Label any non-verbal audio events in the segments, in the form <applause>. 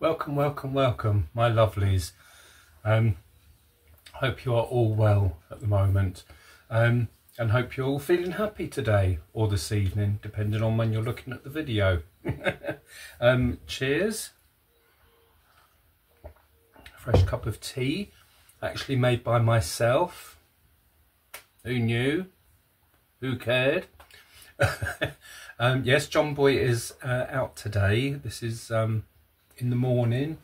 Welcome, welcome, welcome, my lovelies. Um, hope you are all well at the moment um, and hope you're all feeling happy today or this evening, depending on when you're looking at the video. <laughs> um, cheers. Fresh cup of tea, actually made by myself. Who knew? Who cared? <laughs> um, yes, John Boy is uh, out today. This is um, in the morning.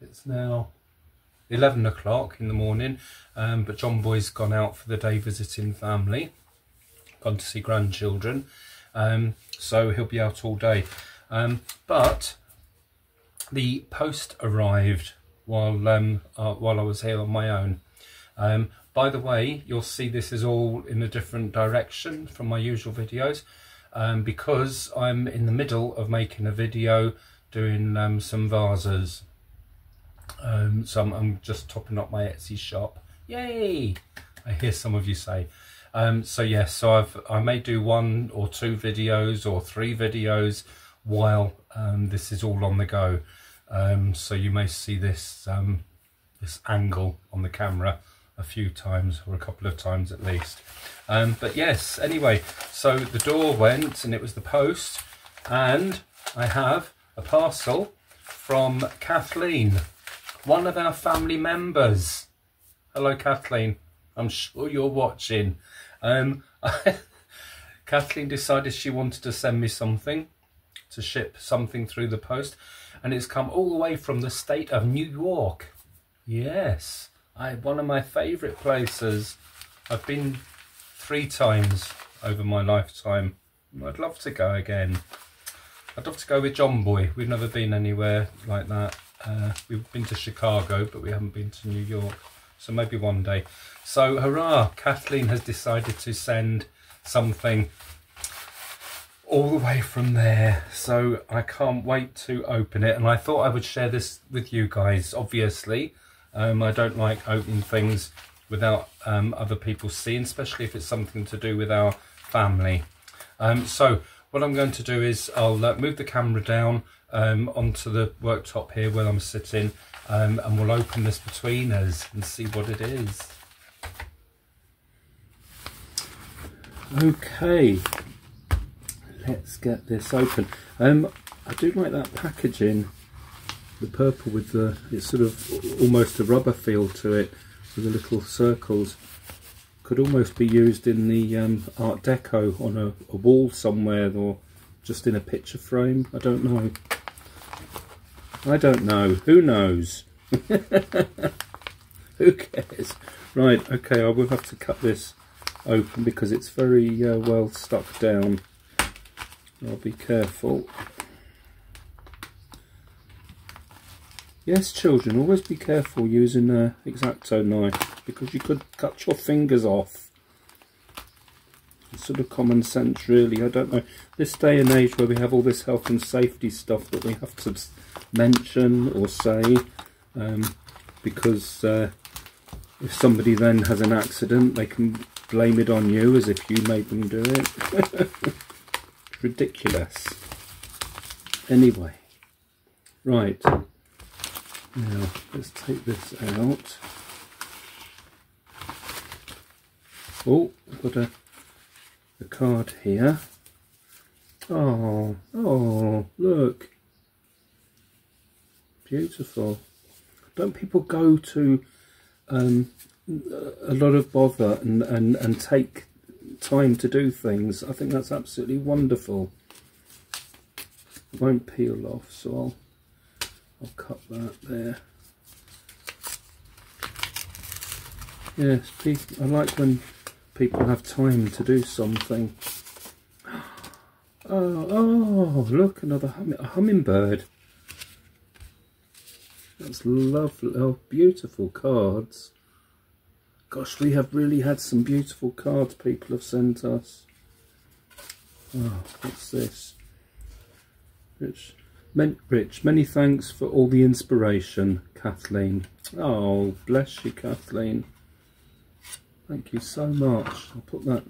It's now 11 o'clock in the morning, um, but John Boy's gone out for the day visiting family, gone to see grandchildren, um, so he'll be out all day. Um, but the post arrived while um, uh, while I was here on my own. Um, by the way, you'll see this is all in a different direction from my usual videos um, because I'm in the middle of making a video doing um, some vases. Um, so I'm, I'm, just topping up my Etsy shop. Yay! I hear some of you say. Um, so yes, yeah, so I've, I may do one or two videos or three videos while um, this is all on the go. Um, so you may see this um, this angle on the camera a few times or a couple of times at least. Um, but yes, anyway, so the door went and it was the post and I have a parcel from Kathleen, one of our family members. Hello, Kathleen. I'm sure you're watching. Um, <laughs> Kathleen decided she wanted to send me something, to ship something through the post, and it's come all the way from the state of New York. Yes, I one of my favourite places. I've been three times over my lifetime. I'd love to go again. I'd love to go with John Boy. We've never been anywhere like that. Uh, we've been to Chicago, but we haven't been to New York. So maybe one day. So hurrah, Kathleen has decided to send something all the way from there. So I can't wait to open it. And I thought I would share this with you guys, obviously. Um, I don't like opening things without um, other people seeing, especially if it's something to do with our family. Um, so what I'm going to do is I'll uh, move the camera down um, onto the worktop here where I'm sitting um, and we'll open this between us and see what it is. Okay, let's get this open. Um, I do like that packaging, the purple with the, it's sort of almost a rubber feel to it with the little circles could almost be used in the um, Art Deco on a, a, wall somewhere or just in a picture frame. I don't know. I don't know. Who knows? <laughs> Who cares? Right, okay, I will have to cut this open because it's very uh, well stuck down. I'll be careful. Yes, children, always be careful using an X-Acto knife because you could cut your fingers off. It's sort of common sense, really. I don't know. This day and age where we have all this health and safety stuff that we have to mention or say um, because uh, if somebody then has an accident, they can blame it on you as if you made them do it. <laughs> Ridiculous. Anyway, right. Now, let's take this out. Oh, I've got a, a card here. Oh, oh, look. Beautiful. Don't people go to um, a lot of bother and, and, and take time to do things? I think that's absolutely wonderful. It won't peel off, so I'll I'll cut that there. Yes, I like when people have time to do something. Oh, oh, look, another hum hummingbird. That's lovely, oh, beautiful cards. Gosh, we have really had some beautiful cards people have sent us. Oh, what's this? It's Rich, many thanks for all the inspiration, Kathleen. Oh, bless you, Kathleen. Thank you so much. I'll put that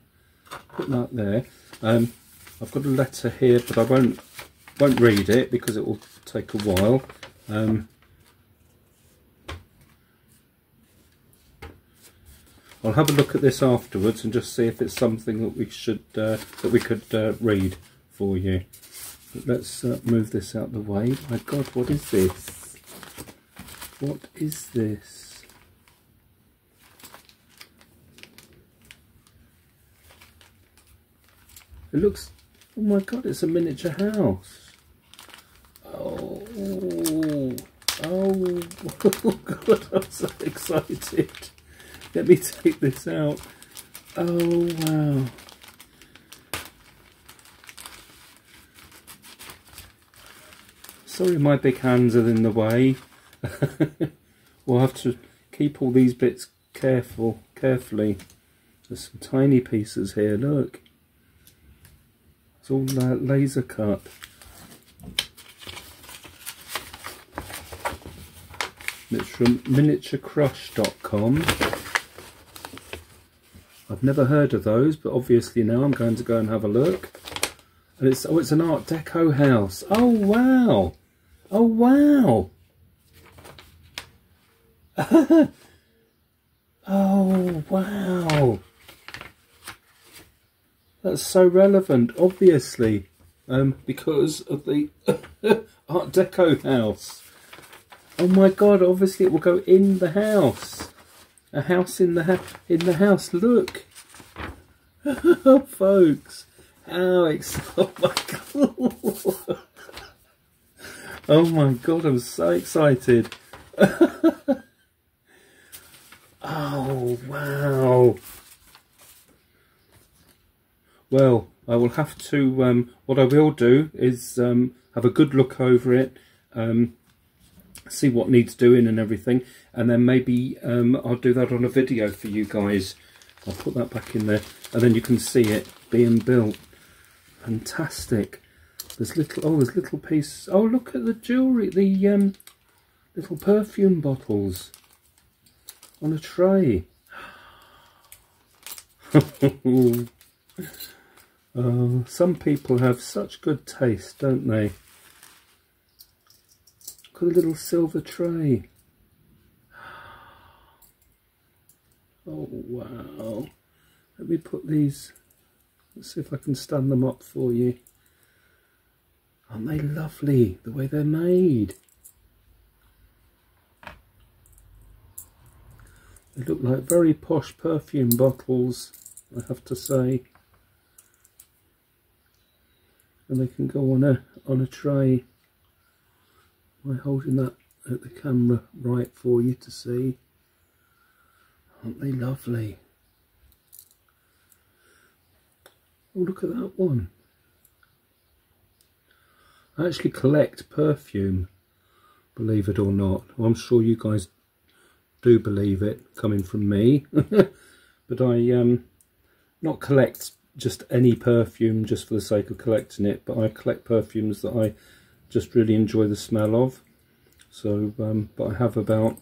put that there. Um, I've got a letter here, but I won't won't read it because it will take a while. Um, I'll have a look at this afterwards and just see if it's something that we should uh, that we could uh, read for you. Let's uh, move this out the way. My God, what is this? What is this? It looks. Oh my God! It's a miniature house. Oh, oh, <laughs> oh God! I'm so excited. Let me take this out. Oh wow! Sorry my big hands are in the way. <laughs> we'll have to keep all these bits careful, carefully. There's some tiny pieces here, look. It's all laser cut. It's from miniaturecrush.com. I've never heard of those, but obviously now I'm going to go and have a look. And it's oh, it's an Art Deco house. Oh wow! Oh, wow. <laughs> oh, wow. That's so relevant, obviously, um, because of the <laughs> Art Deco house. Oh my God, obviously it will go in the house. A house in the, ha in the house, look. <laughs> Folks, how exciting. Oh my God. Oh my god, I'm so excited. <laughs> oh, wow. Well, I will have to, um, what I will do is um, have a good look over it, um, see what needs doing and everything, and then maybe um, I'll do that on a video for you guys. I'll put that back in there, and then you can see it being built. Fantastic. There's little, oh, there's little piece. Oh, look at the jewellery, the um, little perfume bottles on a tray. oh, some people have such good taste, don't they? Look at a little silver tray. Oh, wow. Let me put these, let's see if I can stand them up for you. Aren't they lovely, the way they're made? They look like very posh perfume bottles, I have to say. And they can go on a on a tray. Am I holding that at the camera right for you to see? Aren't they lovely? Oh, look at that one. I actually collect perfume, believe it or not. Well, I'm sure you guys do believe it, coming from me. <laughs> but I um, not collect just any perfume just for the sake of collecting it, but I collect perfumes that I just really enjoy the smell of. So, um, but I have about,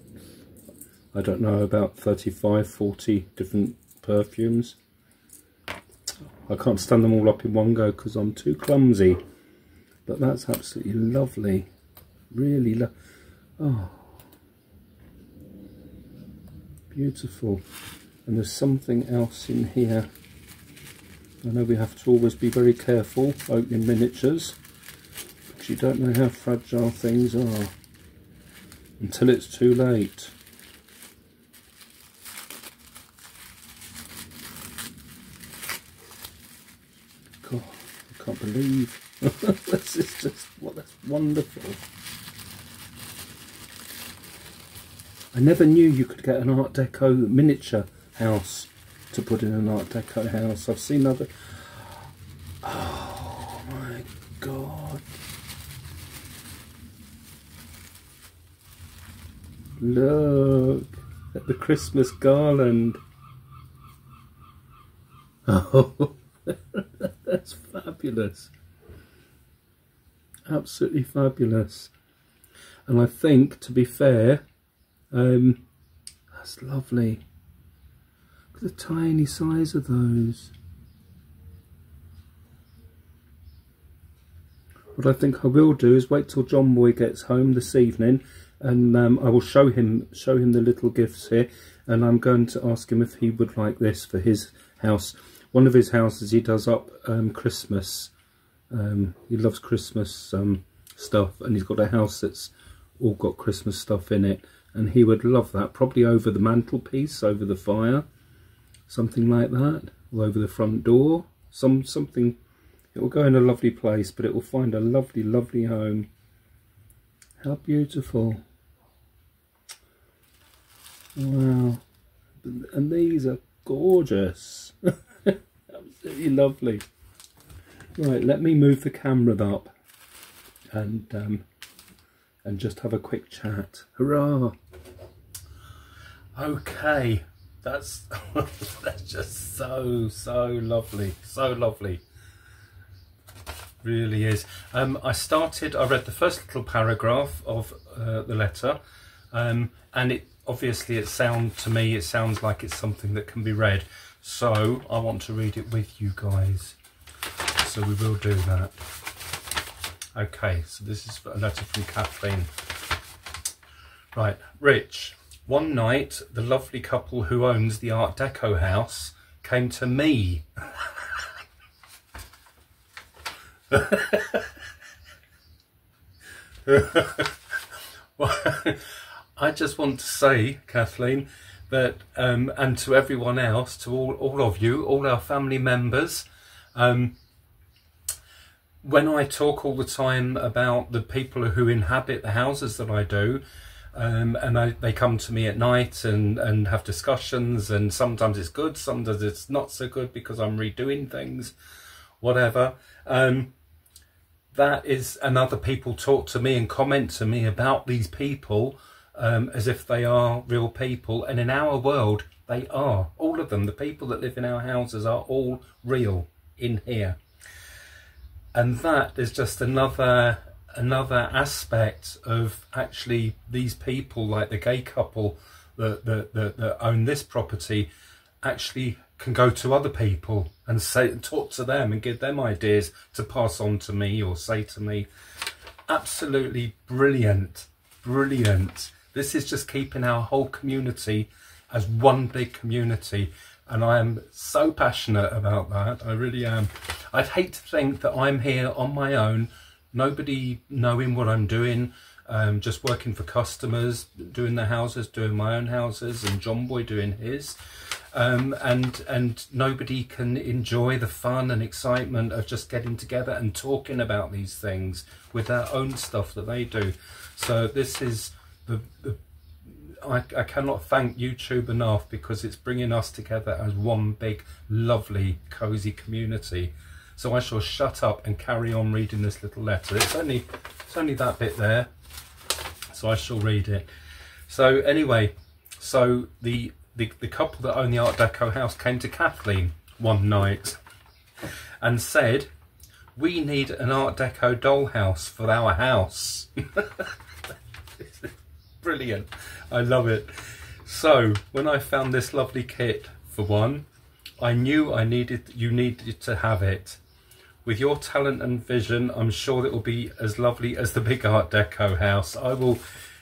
I don't know, about 35, 40 different perfumes. I can't stand them all up in one go because I'm too clumsy. But that's absolutely lovely. Really lo Oh. Beautiful. And there's something else in here. I know we have to always be very careful opening miniatures because you don't know how fragile things are until it's too late. God, I can't believe <laughs> this is just what well, that's wonderful. I never knew you could get an Art Deco miniature house to put in an Art Deco house. I've seen other. Oh my god! Look at the Christmas garland. <laughs> Oh, <laughs> that's fabulous absolutely fabulous. And I think, to be fair, um, that's lovely. Look at the tiny size of those. what I think I will do is wait till John Boy gets home this evening and um, I will show him show him the little gifts here and I'm going to ask him if he would like this for his house. One of his houses he does up um, Christmas. Um, he loves Christmas um, stuff and he's got a house that's all got Christmas stuff in it and he would love that. Probably over the mantelpiece over the fire something like that or over the front door some something. It will go in a lovely place but it will find a lovely lovely home. How beautiful. Wow. And these are gorgeous. <laughs> Absolutely lovely right let me move the camera up and um, and just have a quick chat. Hurrah! Okay that's <laughs> that's just so so lovely so lovely. Really is. Um, I started I read the first little paragraph of uh, the letter um, and it obviously it sounds to me it sounds like it's something that can be read. So I want to read it with you guys so we will do that. Okay so this is a letter from Kathleen. Right Rich one night the lovely couple who owns the Art Deco house came to me. Well, <laughs> I just want to say, Kathleen, that um, and to everyone else, to all, all of you, all our family members, um, when I talk all the time about the people who inhabit the houses that I do, um, and I, they come to me at night and, and have discussions, and sometimes it's good, sometimes it's not so good because I'm redoing things, whatever. Um, that is, and other people talk to me and comment to me about these people um, as if they are real people. And in our world, they are. All of them, the people that live in our houses are all real in here. And that is just another another aspect of actually these people, like the gay couple that, that, that, that own this property, actually can go to other people and say talk to them and give them ideas to pass on to me or say to me. Absolutely brilliant brilliant. This is just keeping our whole community as one big community and I am so passionate about that I really am I'd hate to think that I'm here on my own nobody knowing what I'm doing um, just working for customers doing their houses doing my own houses and John Boy doing his um, and and nobody can enjoy the fun and excitement of just getting together and talking about these things with their own stuff that they do. So this is the, the I, I cannot thank YouTube enough because it's bringing us together as one big, lovely, cozy community. So I shall shut up and carry on reading this little letter. It's only, it's only that bit there, so I shall read it. So anyway, so the the, the couple that own the Art Deco house came to Kathleen one night and said, we need an Art Deco dollhouse for our house. <laughs> Brilliant. I love it. So when I found this lovely kit for one, I knew I needed you needed to have it. With your talent and vision, I'm sure it will be as lovely as the big Art Deco house. I will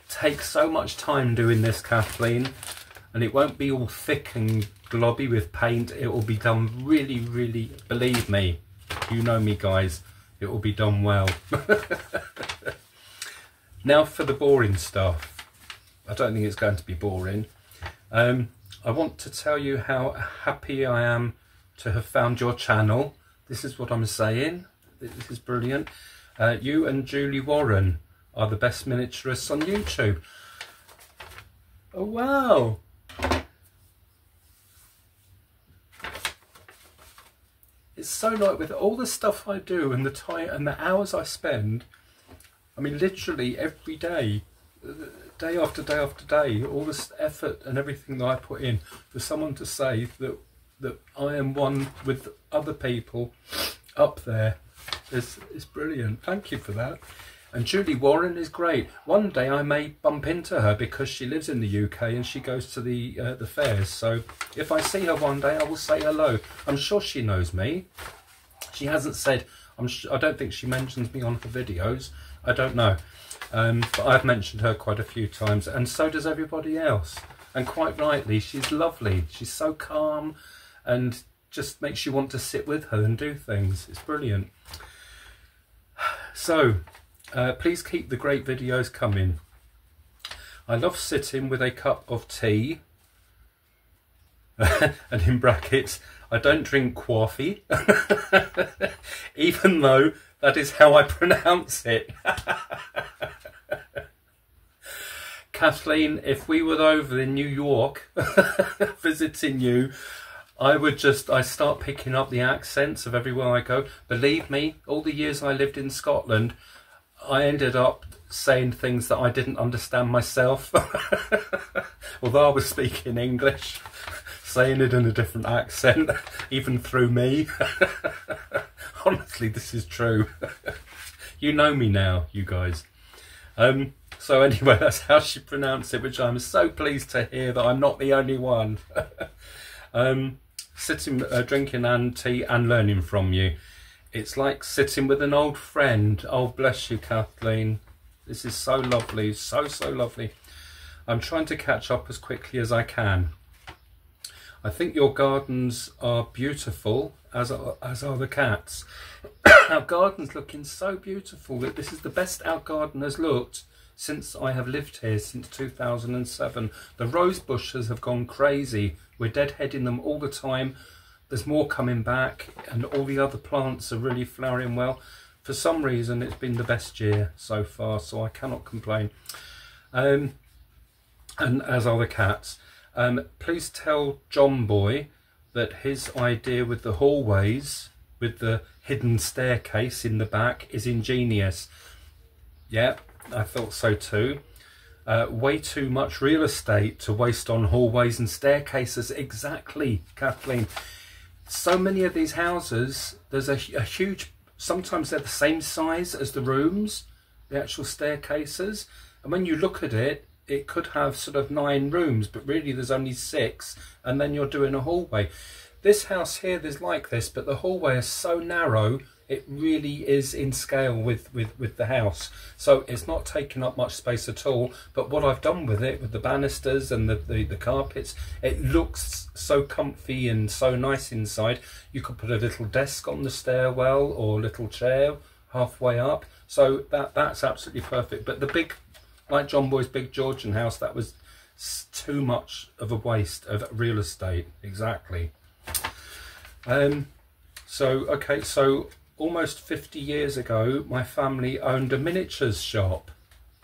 take so much time doing this, Kathleen and it won't be all thick and globby with paint it will be done really really believe me you know me guys it will be done well <laughs> now for the boring stuff I don't think it's going to be boring. Um, I want to tell you how happy I am to have found your channel. This is what I'm saying. This is brilliant. Uh, you and Julie Warren are the best miniaturists on YouTube. Oh wow. It's so like with all the stuff I do and the time and the hours I spend. I mean, literally every day, day after day after day, all this effort and everything that I put in for someone to say that that I am one with other people up there is is brilliant. Thank you for that. And Julie Warren is great. One day I may bump into her because she lives in the UK and she goes to the uh, the fairs. So if I see her one day, I will say hello. I'm sure she knows me. She hasn't said, I'm I don't think she mentions me on her videos. I don't know. Um, but I've mentioned her quite a few times, and so does everybody else. And quite rightly, she's lovely. She's so calm and just makes you want to sit with her and do things. It's brilliant. So, uh, please keep the great videos coming. I love sitting with a cup of tea. <laughs> and in brackets, I don't drink coffee. <laughs> Even though that is how I pronounce it. <laughs> Kathleen, if we were over in New York <laughs> visiting you, I would just, I start picking up the accents of everywhere I go. Believe me, all the years I lived in Scotland, I ended up saying things that I didn't understand myself. <laughs> Although I was speaking English, <laughs> saying it in a different accent, even through me. Honestly, this is true. you know me now, you guys. Um, so anyway, <laughs> that's how she pronounced it, which I'm so pleased to hear that I'm not the only one. <laughs> um, sitting, uh, drinking and tea and learning from you. It's like sitting with an old friend. Oh, bless you, Kathleen. This is so lovely, so, so lovely. I'm trying to catch up as quickly as I can. I think your gardens are beautiful, as are, as are the cats. <coughs> our garden's looking so beautiful. that This is the best our garden has looked since I have lived here since 2007. The rose bushes have gone crazy. We're deadheading them all the time there's more coming back and all the other plants are really flowering well. For some reason it's been the best year so far so I cannot complain. Um, and as are the cats. Um, please tell John Boy that his idea with the hallways with the hidden staircase in the back is ingenious. Yeah, I thought so too. Uh, way too much real estate to waste on hallways and staircases. Exactly, Kathleen so many of these houses, there's a, a huge, sometimes they're the same size as the rooms, the actual staircases. And when you look at it, it could have sort of nine rooms, but really there's only six, and then you're doing a hallway. This house here, there's like this, but the hallway is so narrow it really is in scale with, with, with the house. So it's not taking up much space at all. But what I've done with it, with the banisters and the, the, the carpets, it looks so comfy and so nice inside. You could put a little desk on the stairwell or a little chair halfway up. So that that's absolutely perfect. But the big, like John Boy's big Georgian house, that was too much of a waste of real estate. Exactly. Um, so, okay, so almost 50 years ago, my family owned a miniatures shop.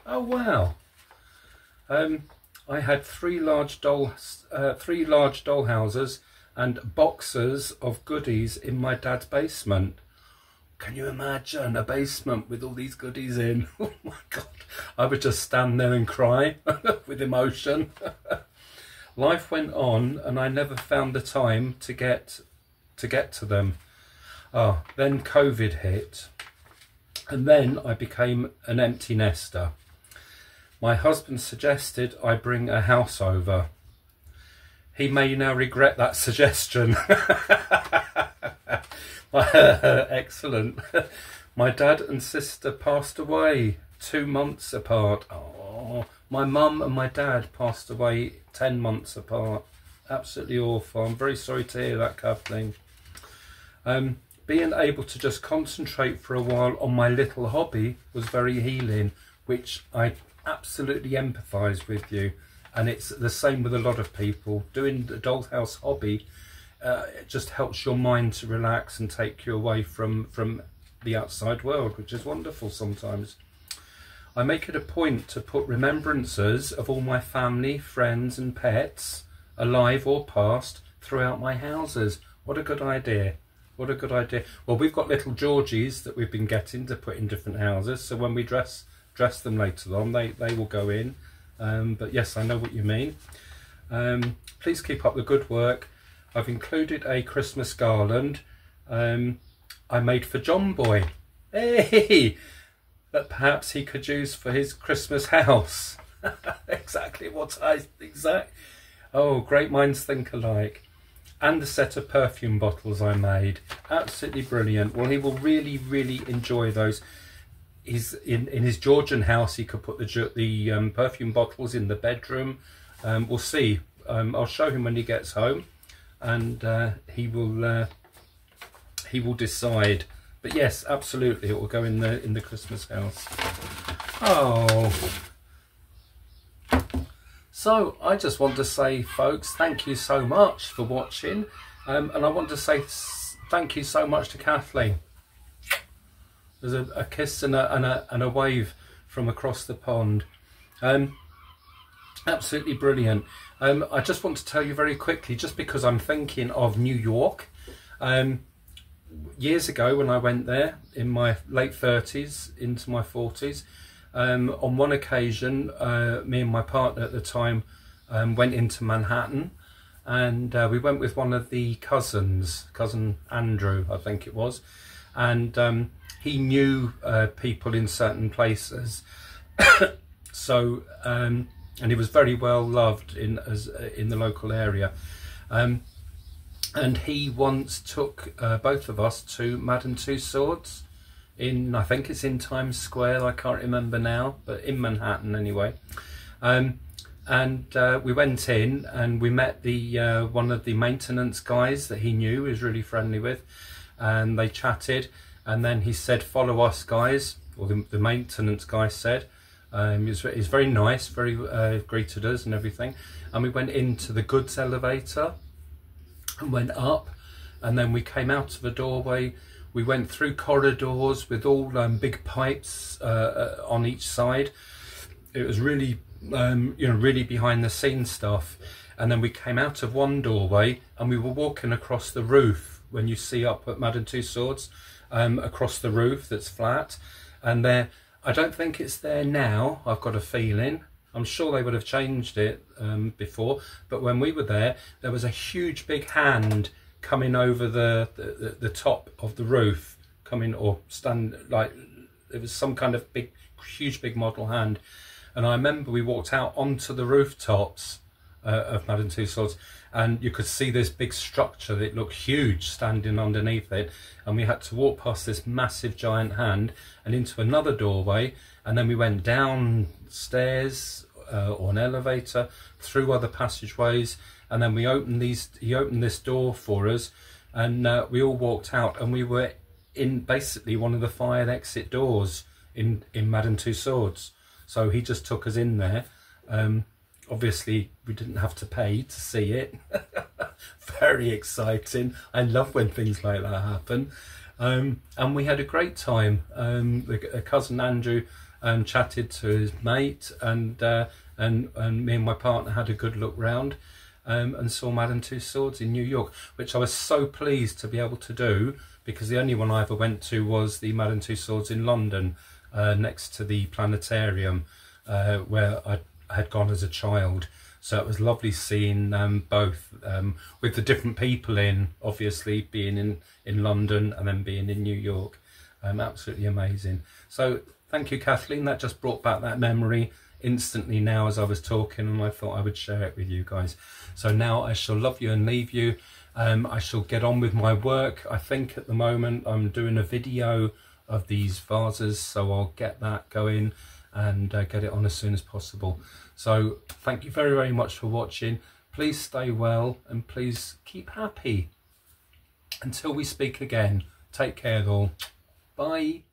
Oh wow! Um, I had three large doll, uh, three large doll houses and boxes of goodies in my dad's basement. Can you imagine a basement with all these goodies in? <laughs> Oh my god! I would just stand there and cry <laughs> with emotion. <laughs> Life went on, and I never found the time to get to get to them. Oh, then COVID hit, and then I became an empty nester. My husband suggested I bring a house over. He may now regret that suggestion. <laughs> <laughs> Excellent. My dad and sister passed away two months apart. Oh, my mum and my dad passed away ten months apart. Absolutely awful. I'm very sorry to hear that, Kathleen. Um, being able to just concentrate for a while on my little hobby was very healing, which I absolutely empathise with you. And it's the same with a lot of people. Doing the dollhouse hobby uh, it just helps your mind to relax and take you away from, from the outside world, which is wonderful sometimes. I make it a point to put remembrances of all my family, friends, and pets, alive or past, throughout my houses. What a good idea! What a good idea. Well, we've got little Georgies that we've been getting to put in different houses. So when we dress dress them later on, they, they will go in. Um, but yes, I know what you mean. Um, please keep up the good work. I've included a Christmas garland um, I made for John Boy. Hey! That perhaps he could use for his Christmas house. <laughs> exactly what I exact. Oh, great minds think alike. And the set of perfume bottles I made. Absolutely brilliant. Well, he will really, really enjoy those. He's in, in his Georgian house. He could put the the um, perfume bottles in the bedroom. Um, we'll see. Um, I'll show him when he gets home, and uh, he will uh, he will decide. But yes, absolutely, it will go in the in the Christmas house. Oh. So I just want to say, folks, thank you so much for watching. Um, and I want to say thank you so much to Kathleen. There's a, a kiss and a, and, a, and a wave from across the pond. Um, absolutely brilliant. Um, I just want to tell you very quickly, just because I'm thinking of New York. Um, years ago when I went there in my late 30s into my 40s, um, on one occasion, uh, me and my partner at the time um, went into Manhattan and uh, we went with one of the cousins, cousin Andrew, I think it was, and um, he knew uh, people in certain places. <coughs> so, um, and he was very well loved in as in the local area. Um, and he once took uh, both of us to Madame Tussauds in I think it's in Times Square. I can't remember now, but in Manhattan anyway. Um, and uh, we went in and we met the uh, one of the maintenance guys that he knew, he was really friendly with, and they chatted. And then he said, "Follow us, guys," or the, the maintenance guy said. Um, he, was, very nice, very uh, greeted us and everything. And we went into the goods elevator and went up, and then we came out of the doorway we went through corridors with all um, big pipes uh, uh, on each side. It was really, um, you know, really behind the scenes stuff. And then we came out of one doorway and we were walking across the roof when you see up at Madame Tussauds, um, across the roof that's flat. And there, I don't think it's there now, I've got a feeling. I'm sure they would have changed it um, before, but when we were there, there was a huge big hand coming over the, the, the top of the roof, coming or stand like it was some kind of big, huge, big model hand. And I remember we walked out onto the rooftops uh, of Madame Tussauds and you could see this big structure that looked huge standing underneath it. And we had to walk past this massive giant hand and into another doorway. And then we went downstairs uh, or an elevator through other passageways and then we opened these he opened this door for us and uh, we all walked out and we were in basically one of the fire exit doors in in Madame Tussauds. So he just took us in there. Um, obviously we didn't have to pay to see it. <laughs> Very exciting. I love when things like that happen. Um, and we had a great time. Um, the, cousin Andrew um, chatted to his mate and uh, and and me and my partner had a good look round um, and saw Madame Tussauds in New York, which I was so pleased to be able to do because the only one I ever went to was the Madame Tussauds in London, uh, next to the planetarium, uh, where I had gone as a child. So it was lovely seeing um, both um, with the different people in, obviously being in, in London and then being in New York. Um, absolutely amazing. So thank you, Kathleen. That just brought back that memory instantly now as I was talking and I thought I would share it with you guys. So now I shall love you and leave you. Um, I shall get on with my work. I think at the moment I'm doing a video of these vases so I'll get that going and uh, get it on as soon as possible. So thank you very very much for watching. Please stay well and please keep happy. Until we speak again, take care all. Bye.